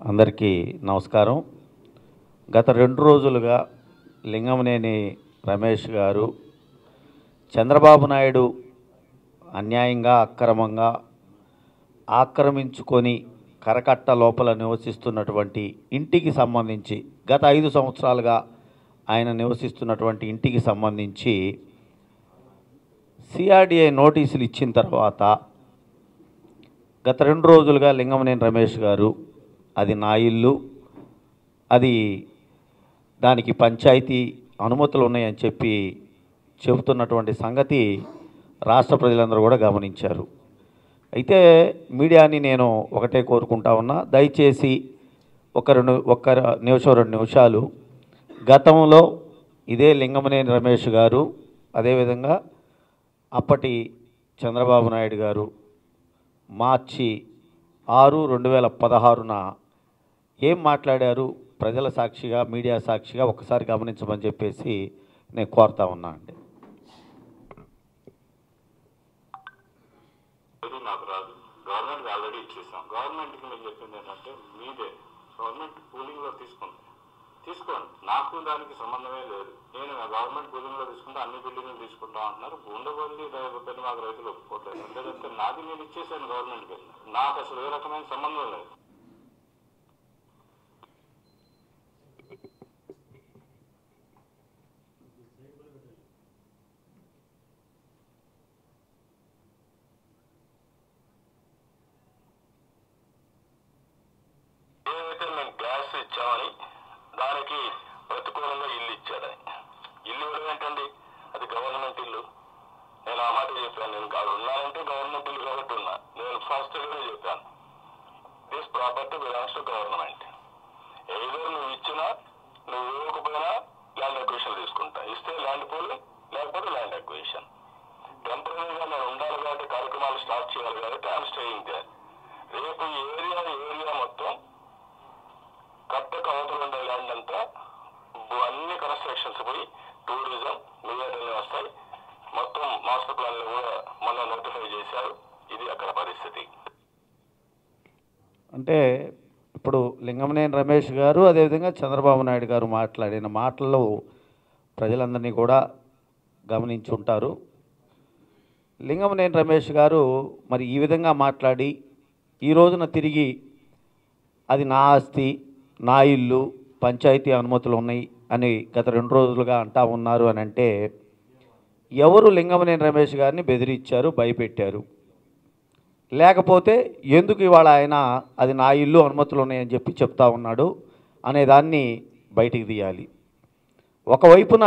అందరికీ నమస్కారం. గత రెండు రోజులుగా లింగమనేని రమేష్ గారు చంద్రబాబు నాయుడు అన్యాయంగా అక్రమంగా ఆక్రమించుకొని కరకట్ట లోపల నివసిస్తున్నటువంటి ఇంటికి సంబంధించి గత ఐదు సంవత్సరాలుగా ఆయన నివసిస్తున్నటువంటి ఇంటికి సంబంధించి సిఆర్డిఐ నోటీసులు ఇచ్చిన తర్వాత గత రెండు రోజులుగా లింగమనేని రమేష్ గారు అది నా ఇల్లు అది దానికి పంచాయతీ అనుమతులు ఉన్నాయని చెప్పి చెబుతున్నటువంటి సంగతి రాష్ట్ర ప్రజలందరూ కూడా గమనించారు. అయితే మీడియాని నేను ఒకటే కోరుకుంటా ఉన్నా దయచేసి ఒక రెండు ఒక్క నిమిషం రెండు నిమిషాలు. గతంలో ఇదే లింగమనేని రమేష్ గారు అదేవిధంగా అప్పటి చంద్రబాబు నాయుడు గారు మార్చి ఆరు రెండు వేల పదహారున ఏం మాట్లాడారు? ప్రజల సాక్షిగా మీడియా సాక్షిగా ఒకసారి గమనించమని చెప్పేసి నేను కోరుతా ఉన్నా అండి. అది నాకు రాదు. గవర్నమెంట్ ఆల్రెడీ ఇచ్చేసాం. గవర్నమెంట్కి నేను చెప్పింది ఏంటంటే మీదే. గవర్నమెంట్ కూలింగ్లో తీసుకుంది. తీసుకోండి. నాకు దానికి సంబంధమే లేదు. నేను గవర్నమెంట్ కూలింగ్లో తీసుకుంటే అన్ని బిల్డింగ్లు తీసుకుంటా అంటున్నారు. ఉండవల్లి పెద్ద మాకు రైతులు ఒప్పుకోవట్లేదు. ఎందుకంటే నాది నేను ఇచ్చేసాను గవర్నమెంట్కి. నాకు అసలు ఏ రకమైన సంబంధం లేదు. ఇచ్చామని దానికి ప్రతికూలంగా ఇల్లు ఇచ్చాడని. ఇల్లు ఇవ్వడం ఏంటండి? అది గవర్నమెంట్ ఇల్లు. నేను ఆ మాట చెప్పాను నేను కాదు. ఉన్నానంటే గవర్నమెంట్ ఇల్లు కాబట్టి ఉన్నా. నేను ఫస్ట్ గానే చెప్పాను. This property belongs to government ఏదో నువ్వు ఇచ్చినా నువ్వు ఇవ్వకపోయినా ల్యాండ్ అక్విజిషన్ తీసుకుంటా. ఇస్తే ల్యాండ్ పోలి లేకపోతే ల్యాండ్ అక్విజిషన్ టెంపరీగా నేను ఉండాలి కాబట్టి కార్యక్రమాలు స్టార్ట్ చేయాలి కాబట్టి ఐఎమ్ స్టేయింగ్ దే రేపు ఏరియా ఏరియా మొత్తం కట్టకు అవతల ఉండే ల్యాండ్ అంతా బు- అన్ని కన్స్ట్రక్షన్స్ పోయి టూరిజం మిగతా వస్తాయి మొత్తం మాస్టర్ ప్లాన్లో కూడా మొన్న నోటిఫై చేశారు ఇది అక్కడ పరిస్థితి అంటే ఇప్పుడు లింగమనేని రమేష్ గారు అదేవిధంగా చంద్రబాబు నాయుడు గారు మాట్లాడిన మాటల్లో ప్రజలందరినీ కూడా గమనించి ఉంటారు లింగమనేని రమేష్ గారు మరి ఈ విధంగా మాట్లాడి ఈ రోజున తిరిగి అది నా ఆస్తి నా ఇల్లు పంచాయతీ అనుమతులు ఉన్నాయి అని గత రెండు రోజులుగా అంటా ఉన్నారు అని అంటే ఎవరు లింగమనేని రమేష్ గారిని బెదిరించారు భయపెట్టారు? లేకపోతే ఎందుకు ఇవాళ ఆయన అది నా ఇల్లు అనుమతులు ఉన్నాయని చెప్పి చెప్తా ఉన్నాడు అనే దాన్ని బయటికి తీయాలి. ఒకవైపున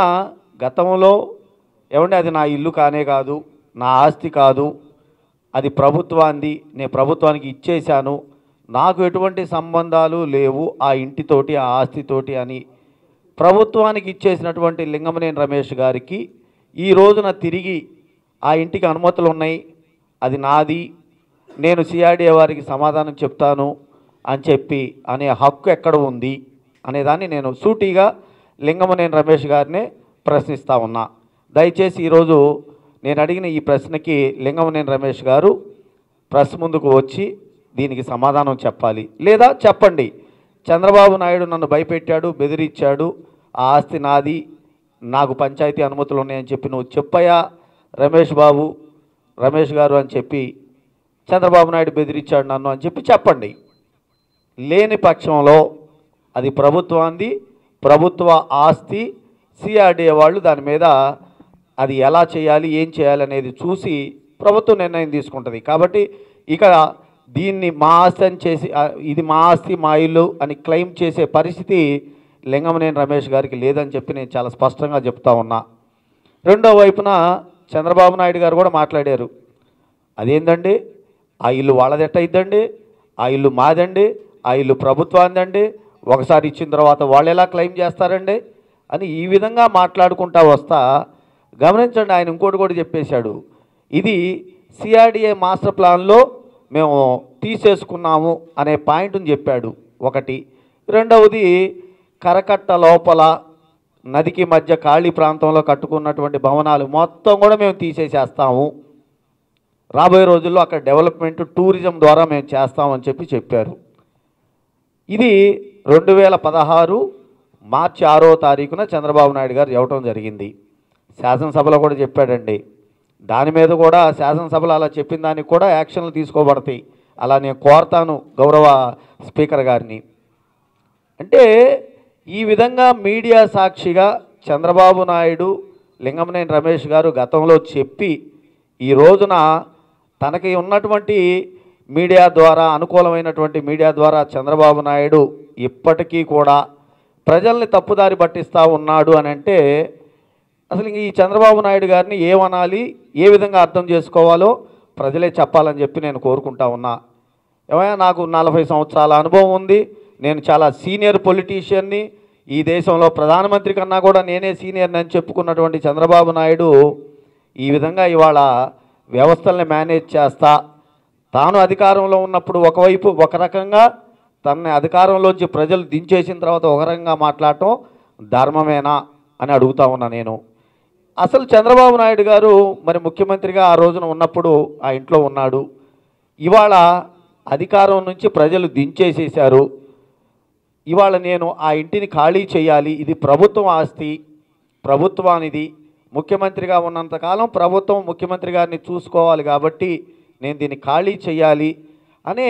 గతంలో ఏమంటే అది నా ఇల్లు కానే కాదు నా ఆస్తి కాదు అది ప్రభుత్వాన్ని నేను ప్రభుత్వానికి ఇచ్చేశాను నాకు ఎటువంటి సంబంధాలు లేవు ఆ ఇంటితోటి ఆ ఆస్తితోటి అని ప్రభుత్వానికి ఇచ్చేసినటువంటి లింగమనేని రమేష్ గారికి ఈ రోజున తిరిగి ఆ ఇంటికి అనుమతులు ఉన్నాయి అది నాది నేను సిఆర్డీఏ వారికి సమాధానం చెప్తాను అని చెప్పి అనే హక్కు ఎక్కడ ఉంది అనేదాన్ని నేను సూటిగా లింగమనేని రమేష్ గారినే ప్రశ్నిస్తా ఉన్నా. దయచేసి ఈరోజు నేను అడిగిన ఈ ప్రశ్నకి లింగమనేని రమేష్ గారు ప్రెస్ ముందుకు వచ్చి దీనికి సమాధానం చెప్పాలి. లేదా చెప్పండి. చంద్రబాబు నాయుడు నన్ను భయపెట్టాడు బెదిరించాడు ఆ ఆస్తి నాది నాకు పంచాయతీ అనుమతులు ఉన్నాయని చెప్పి నువ్వు చెప్పయా? రమేష్ బాబు రమేష్ గారు అని చెప్పి చంద్రబాబు నాయుడు బెదిరించాడు నన్ను అని చెప్పి చెప్పండి. లేని పక్షంలో అది ప్రభుత్వాన్ని ప్రభుత్వ ఆస్తి సిఆర్డీఏ వాళ్ళు దాని మీద అది ఎలా చేయాలి ఏం చేయాలి అనేది చూసి ప్రభుత్వం నిర్ణయం తీసుకుంటుంది. కాబట్టి ఇక దీన్ని మా ఆస్తి అని చేసి ఇది మా ఆస్తి మా ఇల్లు అని క్లెయిమ్ చేసే పరిస్థితి లింగమనేని రమేష్ గారికి లేదని చెప్పి నేను చాలా స్పష్టంగా చెప్తా ఉన్నా. రెండో వైపున చంద్రబాబు నాయుడు గారు కూడా మాట్లాడారు. అదేంటండి ఆ ఇల్లు వాళ్ళది ఎట్ట ఆ ఇల్లు మాదండి. ఆ ఇల్లు ప్రభుత్వాందండి ఒకసారి ఇచ్చిన తర్వాత వాళ్ళు ఎలా క్లెయిమ్ చేస్తారండి? అని ఈ విధంగా మాట్లాడుకుంటా వస్తా గమనించండి. ఆయన ఇంకోటి కూడా చెప్పేశాడు. ఇది సిఆర్డిఏ మాస్టర్ ప్లాన్లో మేము తీసేసుకున్నాము అనే పాయింట్ని చెప్పాడు. ఒకటి. రెండవది కరకట్ట లోపల నదికి మధ్య ఖాళీ ప్రాంతంలో కట్టుకున్నటువంటి భవనాలు మొత్తం కూడా మేము తీసేసేస్తాము. రాబోయే రోజుల్లో అక్కడ డెవలప్మెంట్ టూరిజం ద్వారా మేము చేస్తామని చెప్పి చెప్పారు. ఇది రెండు వేల పదహారు మార్చి ఆరో తారీఖున చంద్రబాబు నాయుడు గారు చెప్పడం జరిగింది. శాసనసభలో కూడా చెప్పాడండి. దాని మీద కూడా శాసనసభలో అలా చెప్పిన దానికి కూడా యాక్షన్లు తీసుకోబడతాయి. అలా నేను కోరతాను గౌరవ స్పీకర్ గారిని. అంటే ఈ విధంగా మీడియా సాక్షిగా చంద్రబాబు నాయుడు లింగమనేని రమేష్ గారు గతంలో చెప్పి ఈ రోజున తనకి ఉన్నటువంటి మీడియా ద్వారా అనుకూలమైనటువంటి మీడియా ద్వారా చంద్రబాబు నాయుడు ఇప్పటికీ కూడా ప్రజల్ని తప్పుదారి పట్టిస్తూ ఉన్నాడు అని అంటే అసలు ఈ చంద్రబాబు నాయుడు గారిని ఏమనాలి ఏ విధంగా అర్థం చేసుకోవాలో ప్రజలే చెప్పాలని చెప్పి నేను కోరుకుంటా ఉన్నా. ఏమైనా నాకు నలభై సంవత్సరాల అనుభవం ఉంది నేను చాలా సీనియర్ పొలిటీషియన్ని ఈ దేశంలో ప్రధానమంత్రి కన్నా కూడా నేనే సీనియర్ని అని చెప్పుకున్నటువంటి చంద్రబాబు నాయుడు ఈ విధంగా ఇవాళ వ్యవస్థల్ని మేనేజ్ చేస్తా. తాను అధికారంలో ఉన్నప్పుడు ఒకవైపు ఒక రకంగా తనని అధికారంలోంచి ప్రజలు దించేసిన తర్వాత ఒక రకంగా మాట్లాడటం ధర్మమేనా అని అడుగుతా ఉన్నా నేను. అసలు చంద్రబాబు నాయుడు గారు మరి ముఖ్యమంత్రిగా ఆ రోజున ఉన్నప్పుడు ఆ ఇంట్లో ఉన్నాడు. ఇవాళ అధికారం నుంచి ప్రజలు దించేసేశారు. ఇవాళ నేను ఆ ఇంటిని ఖాళీ చేయాలి. ఇది ప్రభుత్వం ఆస్తి ప్రభుత్వానిది. ముఖ్యమంత్రిగా ఉన్నంతకాలం ప్రభుత్వం ముఖ్యమంత్రి గారిని చూసుకోవాలి కాబట్టి నేను దీన్ని ఖాళీ చేయాలి అనే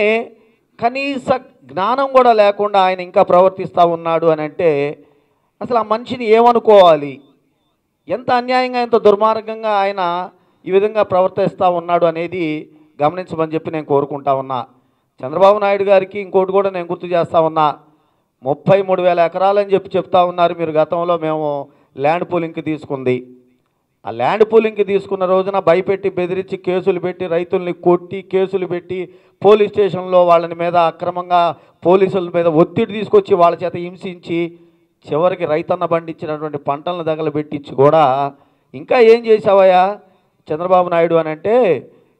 కనీస జ్ఞానం కూడా లేకుండా ఆయన ఇంకా ప్రవర్తిస్తూ ఉన్నాడు అని అంటే అసలు ఆ మనిషిని ఏమనుకోవాలి? ఎంత అన్యాయంగా ఎంత దుర్మార్గంగా ఆయన ఈ విధంగా ప్రవర్తిస్తూ ఉన్నాడు అనేది గమనించమని చెప్పి నేను కోరుకుంటా ఉన్నా. చంద్రబాబు నాయుడు గారికి ఇంకోటి కూడా నేను గుర్తు చేస్తా ఉన్నా. ముప్పై మూడు వేల ఎకరాలని చెప్పి చెప్తా ఉన్నారు మీరు గతంలో మేము ల్యాండ్ పూలింగ్కి తీసుకుంది. ఆ ల్యాండ్ పూలింగ్కి తీసుకున్న రోజున భయపెట్టి బెదిరించి కేసులు పెట్టి రైతుల్ని కొట్టి కేసులు పెట్టి పోలీస్ స్టేషన్లో వాళ్ళని మీద అక్రమంగా పోలీసుల మీద ఒత్తిడి తీసుకొచ్చి వాళ్ళ చేత హింసించి చివరికి రైతన్న పండించినటువంటి పంటలను తగలబెట్టించి కూడా ఇంకా ఏం చేసావయ్యా చంద్రబాబు నాయుడు అని అంటే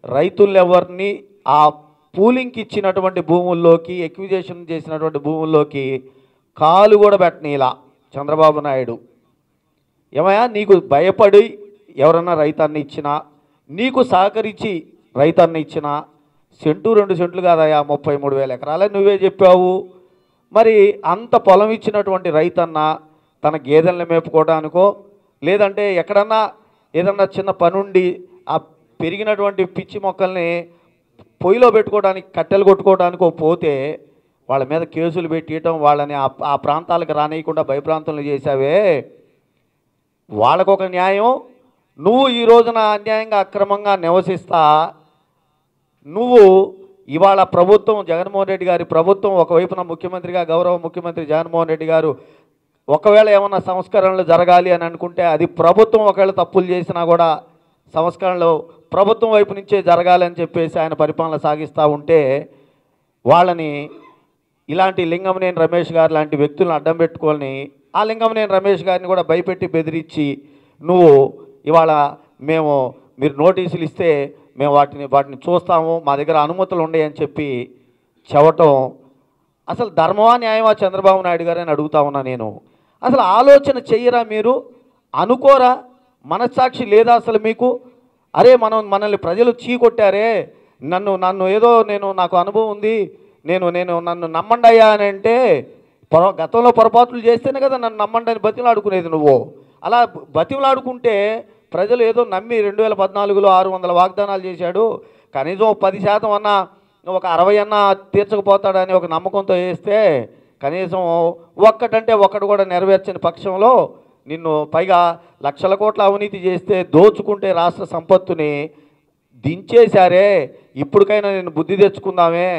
రైతులు ఎవరిని ఆ పూలింగ్కి ఇచ్చినటువంటి భూముల్లోకి ఎక్విజేషన్ చేసినటువంటి భూముల్లోకి కాలు కూడా పెట్టనీలా చంద్రబాబు నాయుడు. ఏమయ్యా? నీకు భయపడి ఎవరన్నా రైతాన్ని ఇచ్చినా నీకు సహకరించి రైతాన్ని ఇచ్చినా సెంటు రెండు సెంట్లు కాదయా ముప్పై మూడు వేల ఎకరాలే నువ్వే చెప్పావు. మరి అంత పొలం ఇచ్చినటువంటి రైతన్న తన గేదెలను మేపుకోవడానికో లేదంటే ఎక్కడన్నా ఏదన్నా చిన్న పనుండి ఆ పెరిగినటువంటి పిచ్చి మొక్కల్ని పొయ్యిలో పెట్టుకోవడానికి కట్టెలు కొట్టుకోవడానికో పోతే వాళ్ళ మీద కేసులు పెట్టియటం వాళ్ళని ఆ ఆ ప్రాంతాలకు రానియకుండా భయప్రాంతంలో చేశావే. వాళ్ళకొక న్యాయం నువ్వు ఈ రోజున అన్యాయంగా అక్రమంగా నివసిస్తా నువ్వు ఇవాళ ప్రభుత్వం జగన్మోహన్ రెడ్డి గారి ప్రభుత్వం ఒకవైపున ముఖ్యమంత్రిగా గౌరవ ముఖ్యమంత్రి జగన్మోహన్ రెడ్డి గారు ఒకవేళ ఏమైనా సంస్కరణలు జరగాలి అని అనుకుంటే అది ప్రభుత్వం ఒకవేళ తప్పులు చేసినా కూడా సంస్కరణలు ప్రభుత్వం వైపు నుంచే జరగాలని చెప్పేసి ఆయన పరిపాలన సాగిస్తూ ఉంటే వాళ్ళని ఇలాంటి లింగంనేని రమేష్ గారు లాంటి వ్యక్తులను అడ్డం పెట్టుకొని ఆ లింగంనేని రమేష్ గారిని కూడా భయపెట్టి బెదిరించి నువ్వు ఇవాళ మేము మీరు నోటీసులు ఇస్తే మేము వాటిని వాటిని చూస్తాము మా దగ్గర అనుమతులు ఉన్నాయని చెప్పి చెప్పటం అసలు ధర్మమా న్యాయమా చంద్రబాబు నాయుడు గారు అని అడుగుతా ఉన్నా నేను. అసలు ఆలోచన చెయ్యరా మీరు? అనుకోరా? మనస్సాక్షి లేదా అసలు మీకు? అరే మనం మనల్ని ప్రజలు చీకొట్టారే. నన్ను నన్ను ఏదో నేను నాకు అనుభవం ఉంది. నేను నేను నన్ను నమ్మండి అయ్యా అని అంటే పొర గతంలో పొరపాట్లు చేస్తేనే కదా నన్ను నమ్మండి అని బతిమలాడుకునేది నువ్వు. అలా బతిమలాడుకుంటే ప్రజలు ఏదో నమ్మి రెండు వేల పద్నాలుగులో ఆరు వందల వాగ్దానాలు చేశాడు. కనీసం పది శాతం అన్నా ఒక అరవై అన్నా తీర్చకపోతాడని ఒక నమ్మకంతో వేస్తే కనీసం ఒక్కటంటే ఒక్కటి కూడా నెరవేర్చని పక్షంలో నిన్ను పైగా లక్షల కోట్ల అవినీతి చేస్తే దోచుకుంటే రాష్ట్ర సంపత్తుని దించేశారే. ఇప్పటికైనా నేను బుద్ధి తెచ్చుకుందామే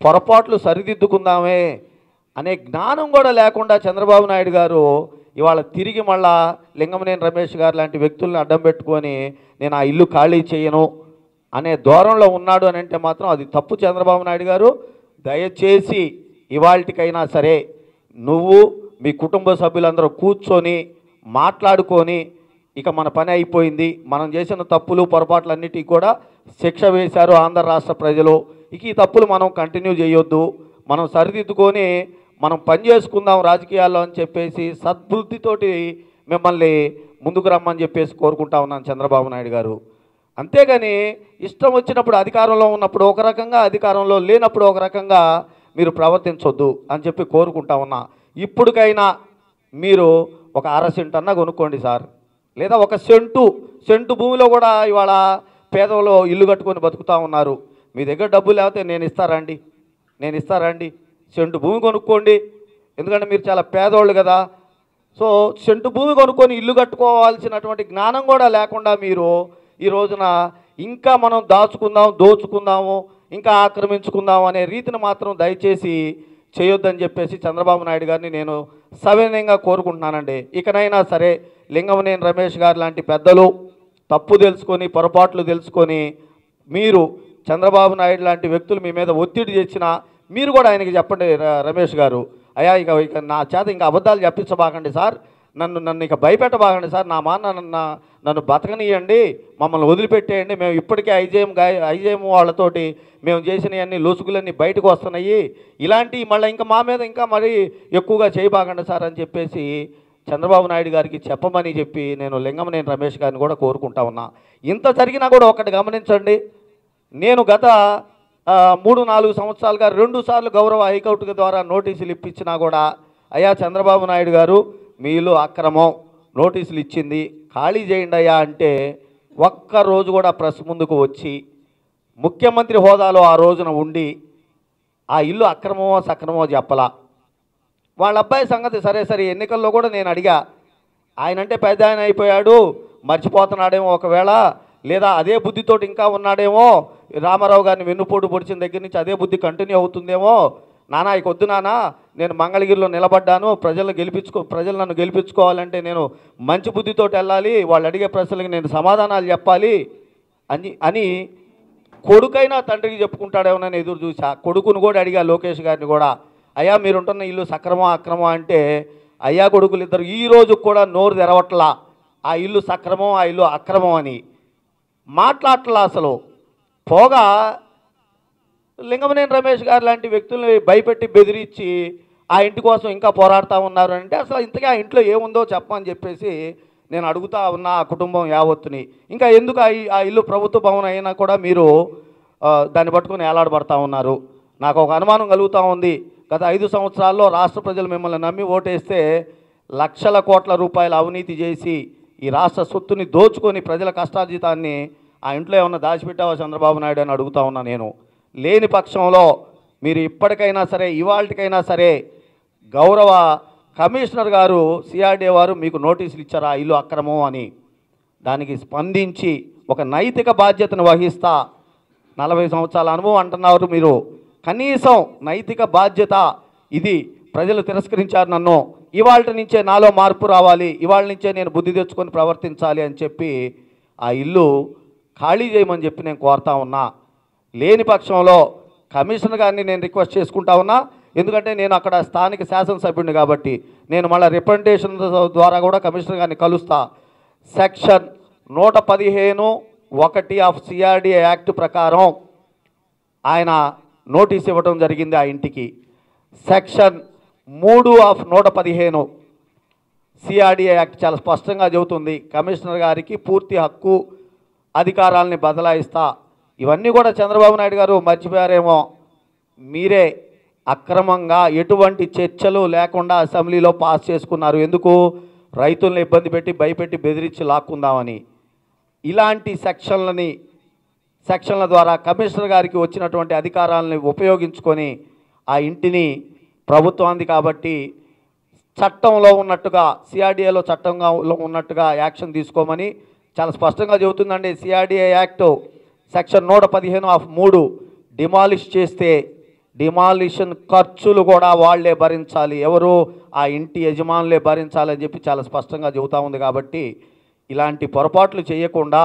పొరపాట్లు సరిదిద్దుకుందామే అనే జ్ఞానం కూడా లేకుండా చంద్రబాబు నాయుడు గారు ఇవాళ తిరిగి మళ్ళా లింగమనేని రమేష్ గారు లాంటి వ్యక్తుల్ని అడ్డం పెట్టుకొని నేను ఆ ఇల్లు ఖాళీ చేయను అనే ధోరణిలో ఉన్నాడు అని అంటే మాత్రం అది తప్పు చంద్రబాబు నాయుడు గారు. దయచేసి ఇవాళకైనా సరే నువ్వు మీ కుటుంబ సభ్యులందరూ కూర్చొని మాట్లాడుకొని ఇక మన పని అయిపోయింది. మనం చేసిన తప్పులు పొరపాట్లన్నిటికీ కూడా శిక్ష వేశారు ఆంధ్ర రాష్ట్ర ప్రజలు. ఇక ఈ తప్పులు మనం కంటిన్యూ చేయొద్దు. మనం సరిదిద్దుకొని మనం పని చేసుకుందాం రాజకీయాల్లో అని చెప్పేసి సద్బుద్ధితోటి మిమ్మల్ని ముందుకు రమ్మని చెప్పేసి కోరుకుంటా ఉన్నాను చంద్రబాబు నాయుడు గారు. అంతేగాని ఇష్టం వచ్చినప్పుడు అధికారంలో ఉన్నప్పుడు ఒక రకంగా అధికారంలో లేనప్పుడు ఒక రకంగా మీరు ప్రవర్తించొద్దు అని చెప్పి కోరుకుంటా ఉన్నా. ఇప్పటికైనా మీరు ఒక అర సెంటు అన్నా కొనుక్కోండి సార్. లేదా ఒక సెంటు సెంటు భూమిలో కూడా ఇవాళ పేదలు ఇల్లు కట్టుకొని బతుకుతూ ఉన్నారు. మీ దగ్గర డబ్బు లేకపోతే నేను ఇస్తారండి నేను ఇస్తారండి సెంటు భూమి కొనుక్కోండి. ఎందుకంటే మీరు చాలా పేదోళ్ళు కదా. సో సెంటు భూమి కొనుక్కొని ఇల్లు కట్టుకోవాల్సినటువంటి జ్ఞానం కూడా లేకుండా మీరు ఈ రోజున ఇంకా మనం దాచుకుందాం దోచుకుందాము ఇంకా ఆక్రమించుకుందాం అనే రీతిని మాత్రం దయచేసి చేయొద్దని చెప్పేసి చంద్రబాబు నాయుడు గారిని నేను సవినయంగా కోరుకుంటున్నానండి. ఇకనైనా సరే లింగమనేని రమేష్ గారు లాంటి పెద్దలు తప్పు తెలుసుకొని పొరపాట్లు తెలుసుకొని మీరు చంద్రబాబు నాయుడు లాంటి వ్యక్తులు మీ మీద ఒత్తిడి తెచ్చినా మీరు కూడా ఆయనకి చెప్పండి రమేష్ గారు. అయ్యా ఇక ఇక నా చేత ఇంకా అబద్ధాలు చెప్పించబాకండి సార్. నన్ను నన్ను ఇక భయపెట్టబాకండి సార్. నా మా నన్ను నన్ను బతకనియండి. మమ్మల్ని వదిలిపెట్టేయండి. మేము ఇప్పటికే ఐజేఎం గాయ ఐజేఎం వాళ్ళతోటి మేము చేసినవన్నీ లొసుగులన్నీ బయటకు వస్తున్నాయి. ఇలాంటి మళ్ళీ ఇంకా మా మీద ఇంకా మరీ ఎక్కువగా చేయబాకండి సార్ అని చెప్పేసి చంద్రబాబు నాయుడు గారికి చెప్పమని చెప్పి నేను లింగమనేని రమేష్ గారిని కూడా కోరుకుంటా ఉన్నా. ఇంత జరిగినా కూడా ఒకటి గమనించండి. నేను గత మూడు నాలుగు సంవత్సరాలుగా రెండు సార్లు గౌరవ హైకోర్టు ద్వారా నోటీసులు ఇప్పించినా కూడా అయ్యా చంద్రబాబు నాయుడు గారు మీలో అక్రమం నోటీసులు ఇచ్చింది ఖాళీ చేయండి అయ్యా అంటే ఒక్క రోజు కూడా ప్రెస్ ముందుకు వచ్చి ముఖ్యమంత్రి హోదాలో ఆ రోజున ఉండి ఆ ఇల్లు అక్రమమో సక్రమో చెప్పలా. వాళ్ళ అబ్బాయి సంగతి సరే సరే ఎన్నికల్లో కూడా నేను అడిగా ఆయన అంటే పెద్ద ఆయన అయిపోయాడు మర్చిపోతున్నాడేమో ఒకవేళ లేదా అదే బుద్ధితోటి ఇంకా ఉన్నాడేమో రామారావు గారిని వెన్నుపోటు పొడిచిన దగ్గర నుంచి అదే బుద్ధి కంటిన్యూ అవుతుందేమో? నానా ఇక వద్దు నానా నేను మంగళగిరిలో నిలబడ్డాను ప్రజలు గెలిపించుకో ప్రజలు నన్ను గెలిపించుకోవాలంటే నేను మంచి బుద్ధితోటి వెళ్ళాలి వాళ్ళు అడిగే ప్రశ్నలకి నేను సమాధానాలు చెప్పాలి అని అని కొడుకైనా తండ్రికి చెప్పుకుంటాడేమోనని ఎదురు చూసా కొడుకును కూడా అడిగా లోకేష్ గారిని కూడా. అయ్యా మీరుంటున్న ఇల్లు సక్రమం అక్రమం అంటే అయ్యా కొడుకులు ఇద్దరు ఈ రోజు కూడా నోరు తెరవట్లా. ఆ ఇల్లు సక్రమం ఆ ఇల్లు అక్రమం అని. మాట్లాడట్లా అసలు. పోగా లింగమనేని రమేష్ గారు లాంటి వ్యక్తుల్ని భయపెట్టి బెదిరించి ఆ ఇంటి కోసం ఇంకా పోరాడుతూ ఉన్నారు అంటే అసలు ఇంతకీ ఆ ఇంట్లో ఏముందో చెప్పమని చెప్పేసి నేను అడుగుతా ఉన్నా ఆ కుటుంబం యావత్తుని. ఇంకా ఎందుకు ఆ ఇల్లు ప్రభుత్వ భవనం అయినా కూడా మీరు దాన్ని పట్టుకొని ఏలాడబడతా ఉన్నారు? నాకు ఒక అనుమానం కలుగుతూ ఉంది. గత ఐదు సంవత్సరాల్లో రాష్ట్ర ప్రజలు మిమ్మల్ని నమ్మి ఓటేస్తే లక్షల కోట్ల రూపాయల అవినీతి చేసి ఈ రాష్ట్ర సొత్తుని దోచుకొని ప్రజల కష్టార్జితాన్ని ఆ ఇంట్లో ఏమన్నా దాచిపెట్టావా చంద్రబాబు నాయుడు అని అడుగుతా ఉన్నా నేను. లేని పక్షంలో మీరు ఇప్పటికైనా సరే ఇవాళకైనా సరే గౌరవ కమిషనర్ గారు సిఆర్డీ వారు మీకు నోటీసులు ఇచ్చారా? ఇల్లు అక్రమం అని. దానికి స్పందించి ఒక నైతిక బాధ్యతను వహిస్తా. నలభై సంవత్సరాల అనుభవం అంటున్నారు మీరు. కనీసం నైతిక బాధ్యత ఇది ప్రజలు తిరస్కరించారు నన్ను. ఇవాళ నుంచే నాలో మార్పు రావాలి ఇవాళ నుంచే నేను బుద్ధి తెచ్చుకొని ప్రవర్తించాలి అని చెప్పి ఆ ఇల్లు ఖాళీ చేయమని చెప్పి నేను కోరుతా ఉన్నా. లేని పక్షంలో కమిషనర్ గారిని నేను రిక్వెస్ట్ చేసుకుంటా ఉన్నా. ఎందుకంటే నేను అక్కడ స్థానిక శాసనసభ్యుడిని కాబట్టి నేను మళ్ళీ రిప్రజెంటేషన్ ద్వారా కూడా కమిషనర్ గారిని కలుస్తా. సెక్షన్ నూట పదిహేను ఒకటి ఆఫ్ సిఆర్డిఏ యాక్ట్ ప్రకారం ఆయన నోటీస్ ఇవ్వడం జరిగింది ఆ ఇంటికి. సెక్షన్ మూడు ఆఫ్ నూట పదిహేను సిఆర్డిఏ యాక్ట్ చాలా స్పష్టంగా చెబుతుంది. కమిషనర్ గారికి పూర్తి హక్కు అధికారాలని బదలాయిస్తా. ఇవన్నీ కూడా చంద్రబాబు నాయుడు గారు మర్చిపోయారేమో. మీరే అక్రమంగా ఎటువంటి చర్చలు లేకుండా అసెంబ్లీలో పాస్ చేసుకున్నారు. ఎందుకు? రైతులను ఇబ్బంది పెట్టి భయపెట్టి బెదిరించి లాక్కుందామని. ఇలాంటి సెక్షన్లని సెక్షన్ల ద్వారా కమిషనర్ గారికి వచ్చినటువంటి అధికారాలను ఉపయోగించుకొని ఆ ఇంటిని ప్రభుత్వానికి కాబట్టి చట్టంలో ఉన్నట్టుగా సిఆర్డిఏలో చట్టంగా ఉన్నట్టుగా యాక్షన్ తీసుకోమని చాలా స్పష్టంగా చెబుతుందండి. సిఆర్డిఏ యాక్ట్ సెక్షన్ నూట పదిహేను ఆఫ్ మూడు డిమాలిష్ చేస్తే డిమాలిషన్ ఖర్చులు కూడా వాళ్ళే భరించాలి. ఎవరు? ఆ ఇంటి యజమానులే భరించాలని చెప్పి చాలా స్పష్టంగా చెబుతా ఉంది కాబట్టి ఇలాంటి పొరపాట్లు చేయకుండా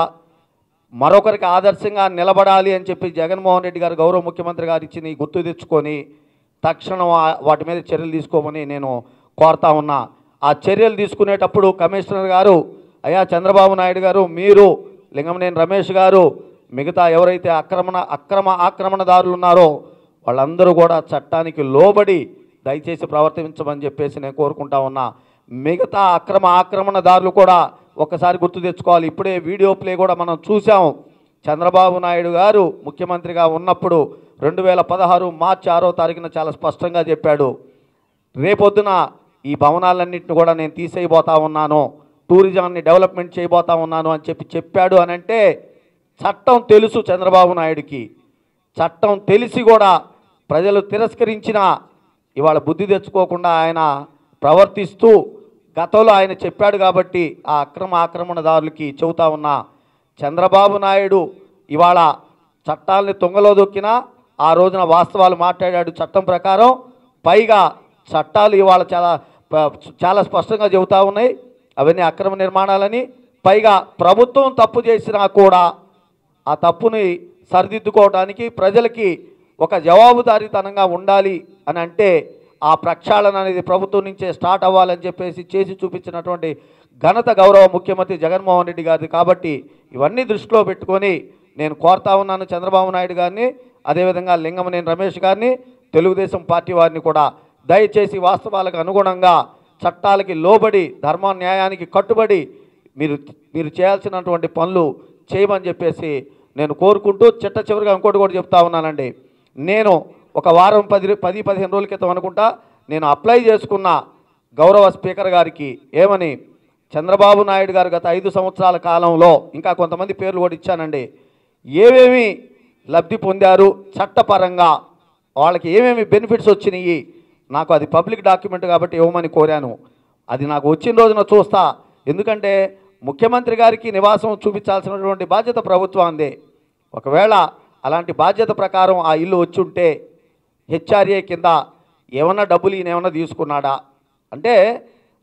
మరొకరికి ఆదర్శంగా నిలబడాలి అని చెప్పి జగన్మోహన్ రెడ్డి గారు గౌరవ ముఖ్యమంత్రి గారు ఇచ్చిన గుర్తు తెచ్చుకొని తక్షణం వాటి మీద చర్యలు తీసుకోమని నేను కోరుతా ఉన్నా. ఆ చర్యలు తీసుకునేటప్పుడు కమిషనర్ గారు అయ్యా చంద్రబాబు నాయుడు గారు మీరు లింగమనేని రమేష్ గారు మిగతా ఎవరైతే అక్రమణ అక్రమ ఆక్రమణదారులు ఉన్నారో వాళ్ళందరూ కూడా చట్టానికి లోబడి దయచేసి ప్రవర్తించమని చెప్పేసి నేను కోరుకుంటా ఉన్నా. మిగతా అక్రమ ఆక్రమణదారులు కూడా ఒక్కసారి గుర్తు తెచ్చుకోవాలి. ఇప్పుడే వీడియో ప్లే కూడా మనం చూసాం చంద్రబాబు నాయుడు గారు ముఖ్యమంత్రిగా ఉన్నప్పుడు రెండు వేల పదహారు మార్చి ఆరో తారీఖున చాలా స్పష్టంగా చెప్పాడు. రేపొద్దున ఈ భవనాలన్నింటిని కూడా నేను తీసేయబోతా ఉన్నాను. టూరిజాన్ని డెవలప్మెంట్ చేయబోతా ఉన్నాను అని చెప్పి చెప్పాడు అని అంటే చట్టం తెలుసు చంద్రబాబు నాయుడికి. చట్టం తెలిసి కూడా ప్రజలు తిరస్కరించిన ఇవాళ బుద్ధి తెచ్చుకోకుండా ఆయన ప్రవర్తిస్తూ గతంలో ఆయన చెప్పాడు కాబట్టి ఆ అక్రమ ఆక్రమణదారులకి చెబుతా ఉన్నా. చంద్రబాబు నాయుడు ఇవాళ చట్టాలని తుంగలో దొక్కినా ఆ రోజున వాస్తవాలు మాట్లాడాడు చట్టం ప్రకారం. పైగా చట్టాలు ఇవాళ చాలా చాలా స్పష్టంగా చెబుతా ఉన్నాయి. అవన్నీ అక్రమ నిర్మాణాలని. పైగా ప్రభుత్వం తప్పు చేసినా కూడా ఆ తప్పుని సరిదిద్దుకోవడానికి ప్రజలకి ఒక జవాబుదారీతనంగా ఉండాలి అని అంటే ఆ ప్రక్షాళన అనేది ప్రభుత్వం నుంచే స్టార్ట్ అవ్వాలని చెప్పేసి చేసి చూపించినటువంటి ఘనత గౌరవ ముఖ్యమంత్రి జగన్మోహన్ రెడ్డి గారిది. కాబట్టి ఇవన్నీ దృష్టిలో పెట్టుకొని నేను కోరుతా ఉన్నాను చంద్రబాబు నాయుడు గారిని. అదేవిధంగా లింగమనేని రమేష్ గారిని తెలుగుదేశం పార్టీ వారిని కూడా దయచేసి వాస్తవాలకు అనుగుణంగా చట్టాలకి లోబడి ధర్మ న్యాయానికి కట్టుబడి మీరు మీరు చేయాల్సినటువంటి పనులు చేయమని చెప్పేసి నేను కోరుకుంటూ చిట్ట చివరిగా ఇంకోటి కూడా చెప్తా ఉన్నానండి. నేను ఒక వారం పది పది పదిహేను రోజుల క్రితం అనుకుంటా నేను అప్లై చేసుకున్న గౌరవ స్పీకర్ గారికి ఏమని చంద్రబాబు నాయుడు గారు గత ఐదు సంవత్సరాల కాలంలో ఇంకా కొంతమంది పేర్లు కూడా ఇచ్చానండి. ఏవేమి లబ్ధి పొందారు చట్టపరంగా. వాళ్ళకి ఏమేమి బెనిఫిట్స్ వచ్చినాయి నాకు అది పబ్లిక్ డాక్యుమెంట్ కాబట్టి ఇవ్వమని కోరాను. అది నాకు వచ్చిన రోజున చూస్తా. ఎందుకంటే ముఖ్యమంత్రి గారికి నివాసం చూపించాల్సినటువంటి బాధ్యత ప్రభుత్వాందే ఒకవేళ అలాంటి బాధ్యత ప్రకారం ఆ ఇల్లు వచ్చి ఉంటే హెచ్ఆర్ఏ కింద ఏమన్నా డబ్బులు ఈయన ఏమన్నా తీసుకున్నాడా? అంటే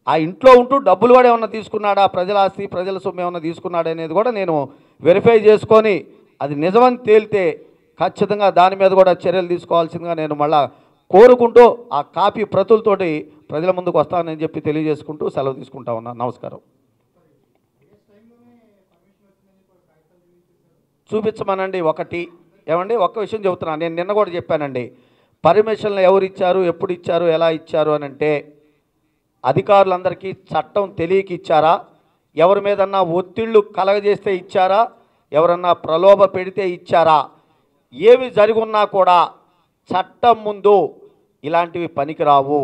ఆ ఇంట్లో ఉంటూ డబ్బులు కూడా ఏమన్నా తీసుకున్నాడా? ప్రజల ఆస్తి ప్రజల సొమ్ము ఏమన్నా తీసుకున్నాడా అనేది కూడా నేను వెరిఫై చేసుకొని అది నిజమని తేలితే ఖచ్చితంగా దాని మీద కూడా చర్యలు తీసుకోవాల్సిందిగా నేను మళ్ళా కోరుకుంటూ ఆ కాపీ ప్రతులతోటి ప్రజల ముందుకు వస్తానని చెప్పి తెలియజేసుకుంటూ సెలవు తీసుకుంటా ఉన్నాను నమస్కారం. చూపించమనండి ఒకటి. ఏమండి? ఒక్క విషయం చెబుతున్నాను నేను నిన్న కూడా చెప్పానండి. పర్మిషన్లు ఎవరు ఇచ్చారు? ఎప్పుడు ఇచ్చారు? ఎలా ఇచ్చారు? అని అంటే అధికారులందరికీ చట్టం తెలియక ఇచ్చారా? ఎవరి మీదన్నా ఒత్తిళ్ళు కలగజేస్తే ఇచ్చారా? ఎవరన్నా ప్రలోభ పెడితే ఇచ్చారా? ఏమి ఉన్నా కూడా చట్టం ముందు ఇలాంటివి పనికిరావు.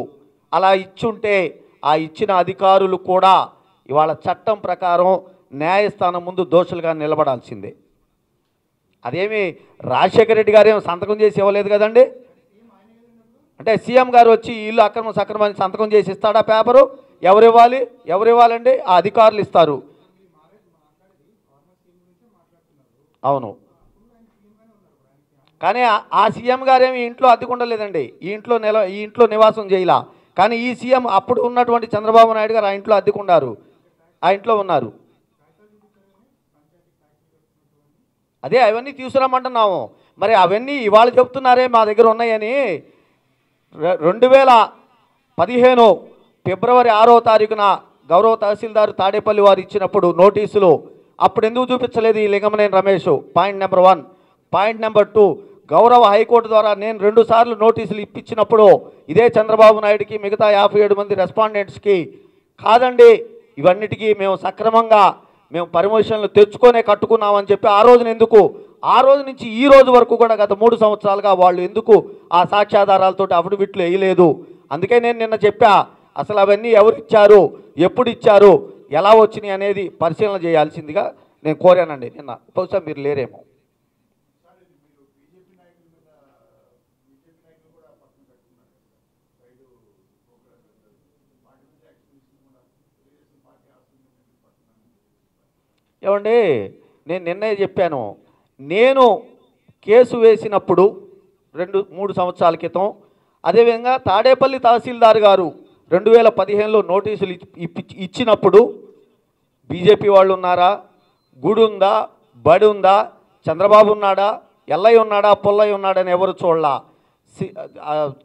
అలా ఇచ్చుంటే ఆ ఇచ్చిన అధికారులు కూడా ఇవాళ చట్టం ప్రకారం న్యాయస్థానం ముందు దోషులుగా నిలబడాల్సిందే. అదేమి రాజశేఖర రెడ్డి గారు ఏమి సంతకం చేసి ఇవ్వలేదు కదండి? అంటే సీఎం గారు వచ్చి ఇల్లు అక్రమ సక్రమాన్ని సంతకం చేసి ఇస్తాడా పేపరు? ఎవరు ఇవ్వాలి ఎవరు ఇవ్వాలండి ఆ అధికారులు ఇస్తారు. అవును. కానీ ఆ- సీఎం సీఎం గారేమి ఇంట్లో అద్దెకుండలేదండి. ఈ ఇంట్లో నెల ఈ ఇంట్లో నివాసం చేయాల. కానీ ఈ సీఎం అప్పుడు ఉన్నటువంటి చంద్రబాబు నాయుడు గారు ఆ ఇంట్లో అద్దెకున్నారు ఆ ఇంట్లో ఉన్నారు. అదే అవన్నీ తీసుకురమ్మంటున్నాము. మరి అవన్నీ ఇవాళ చెప్తున్నారే మా దగ్గర ఉన్నాయని రె- రెండు వేల పదిహేను ఫిబ్రవరి ఆరో తారీఖున గౌరవ తహసీల్దారు తాడేపల్లి వారు ఇచ్చినప్పుడు నోటీసులు అప్పుడు ఎందుకు చూపించలేదు ఈ Lingamaneni Ramesh? Point number one point number two గౌరవ హైకోర్టు ద్వారా నేను రెండు సార్లు నోటీసులు ఇప్పించినప్పుడు ఇదే చంద్రబాబు నాయుడికి మిగతా యాభై ఏడు మంది రెస్పాండెంట్స్కి కాదండి ఇవన్నిటికీ మేము సక్రమంగా మేము పర్మిషన్లు తెచ్చుకొనే కట్టుకున్నామని చెప్పి ఆ రోజున ఎందుకు? ఆ రోజు నుంచి ఈ రోజు వరకు కూడా గత మూడు సంవత్సరాలుగా వాళ్ళు ఎందుకు ఆ సాక్ష్యాధారాలతో అఫిడవిట్లు వేయలేదు? అందుకే నేను నిన్న చెప్పా అసలు అవన్నీ ఎవరు ఇచ్చారు? ఎప్పుడు ఇచ్చారు? ఎలా వచ్చినాయి అనేది పరిశీలన చేయాల్సిందిగా నేను కోరానండి నిన్న. బహుశా మీరు లేరేమో. ఏమండి నేను నిన్నే చెప్పాను. నేను కేసు వేసినప్పుడు రెండు మూడు సంవత్సరాల క్రితం అదేవిధంగా తాడేపల్లి తహసీల్దార్ గారు రెండు వేల పదిహేనులో నోటీసులు ఇచ్చి- ఇచ్చినప్పుడు బీజేపీ వాళ్ళు ఉన్నారా? గుడి ఉందా? బడి ఉందా? చంద్రబాబు ఉన్నాడా? ఎల్లయ్య ఉన్నాడా? పుల్లయ్య ఉన్నాడని ఎవరు చూడలా? సి-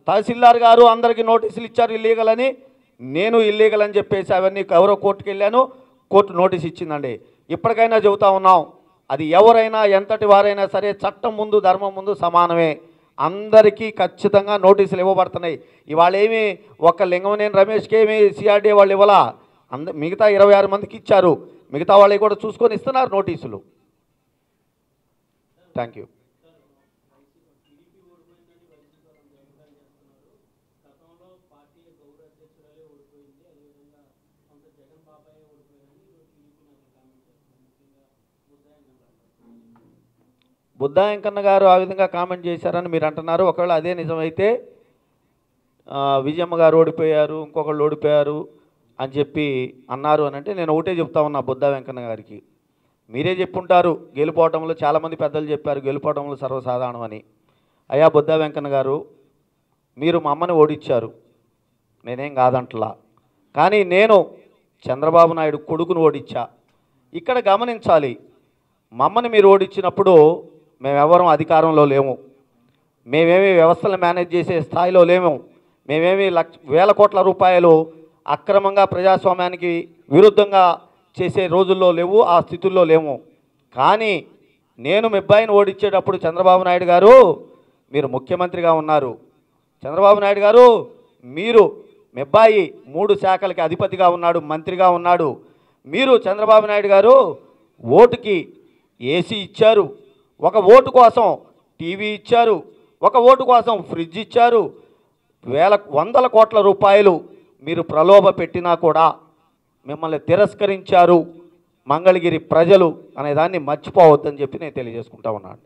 తహసీల్దార్ గారు అందరికీ నోటీసులు ఇచ్చారు ఇల్లీగల్ అని. నేను ఇల్లీగల్ అని చెప్పేసి అవన్నీ ఎవరో కోర్టుకు వెళ్ళాను. కోర్టు నోటీస్ ఇచ్చిందండి. ఇప్పటికైనా చెబుతా ఉన్నాం. అది ఎవరైనా ఎంతటి వారైనా సరే చట్టం ముందు ధర్మం ముందు సమానమే. అందరికీ ఖచ్చితంగా నోటీసులు ఇవ్వబడుతున్నాయి. ఇవాళ ఏమి లింగం లింగమనేని రమేష్కి ఏమి సిఆర్డీ వాళ్ళు ఇవ్వాలా? అంద మిగతా ఇరవై ఆరు మందికి ఇచ్చారు. మిగతా వాళ్ళకి కూడా చూసుకొని ఇస్తున్నారు నోటీసులు. థ్యాంక్ యూ బుద్ధాయంకన్న గారు ఆ విధంగా కామెంట్ చేశారని మీరు అంటున్నారు. ఒకవేళ అదే నిజమైతే విజయమ్మ గారు ఓడిపోయారు ఇంకొకళ్ళు ఓడిపోయారు అని చెప్పి అన్నారు అని అంటే నేను ఒకటే చెప్తా ఉన్నా బుద్ధ వెంకన్న గారికి. మీరే చెప్పుంటారు గెలుపోవటంలో చాలామంది పెద్దలు చెప్పారు గెలుపోవటంలో సర్వసాధారణం అని. అయ్యా బుద్ధ వెంకన్న గారు మీరు మా అమ్మని ఓడించారు నేనేం కాదంటలా. కానీ నేను చంద్రబాబు నాయుడు కొడుకును ఓడించా ఇక్కడ గమనించాలి మమ్మని మీరు ఓడించినప్పుడు మేమెవరం అధికారంలో లేము. మేమేమి వ్యవస్థలు మేనేజ్ చేసే స్థాయిలో లేము. మేమేమి లక్ష వేల కోట్ల రూపాయలు అక్రమంగా ప్రజాస్వామ్యానికి విరుద్ధంగా చేసే రోజుల్లో లేవు ఆ స్థితుల్లో లేము. కానీ నేను మీ అబ్బాయిని ఓడించేటప్పుడు చంద్రబాబు నాయుడు గారు మీరు ముఖ్యమంత్రిగా ఉన్నారు. చంద్రబాబు నాయుడు గారు మీరు మిబ్బాయి మూడు శాఖలకి అధిపతిగా ఉన్నాడు మంత్రిగా ఉన్నాడు. మీరు చంద్రబాబు నాయుడు గారు ఓటుకి ఏసీ ఇచ్చారు. ఒక ఓటు కోసం టీవీ ఇచ్చారు. ఒక ఓటు కోసం ఫ్రిడ్జ్ ఇచ్చారు. వేల వందల కోట్ల రూపాయలు మీరు ప్రలోభ పెట్టినా కూడా మిమ్మల్ని తిరస్కరించారు మంగళగిరి ప్రజలు అనేదాన్ని మర్చిపోవద్దని చెప్పి నేను తెలియజేసుకుంటా ఉన్నాను.